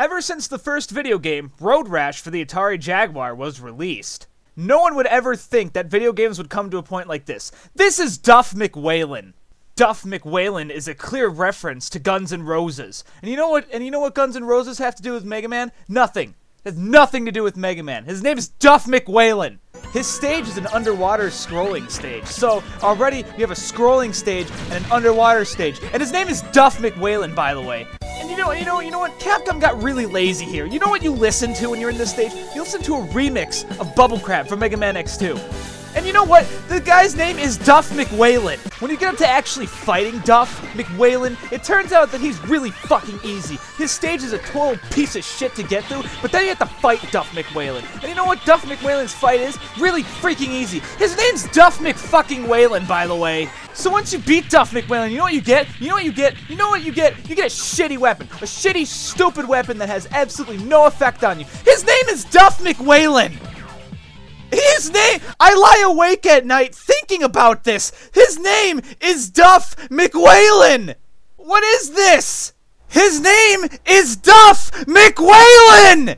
Ever since the first video game, Road Rash for the Atari Jaguar, was released, no one would ever think that video games would come to a point like this. This is Duff McWhalen. Duff McWhalen is a clear reference to Guns N' Roses. And you know what and you know what Guns N' Roses have to do with Mega Man? Nothing. It has nothing to do with Mega Man. His name is Duff McWhalen. His stage is an underwater scrolling stage. So already you have a scrolling stage and an underwater stage. And his name is Duff McWhalen, by the way. You know, you know, you know what? Capcom got really lazy here. You know what you listen to when you're in this stage? You listen to a remix of Bubble Crab from Mega Man X2. And you know what? The guy's name is Duff McWhalen. When you get up to actually fighting Duff McWhalen, it turns out that he's really fucking easy. His stage is a total piece of shit to get through, but then you have to fight Duff McWhalen. And you know what Duff McWhalen's fight is? Really freaking easy. His name's Duff McFucking Whalen, by the way. So once you beat Duff McWhalen, you know what you get? You know what you get? You know what you get? You get a shitty weapon. A shitty, stupid weapon that has absolutely no effect on you. His name is Duff McWhalen! His name, I lie awake at night thinking about this. His name is Duff McWhalen. What is this? His name is Duff McWhalen.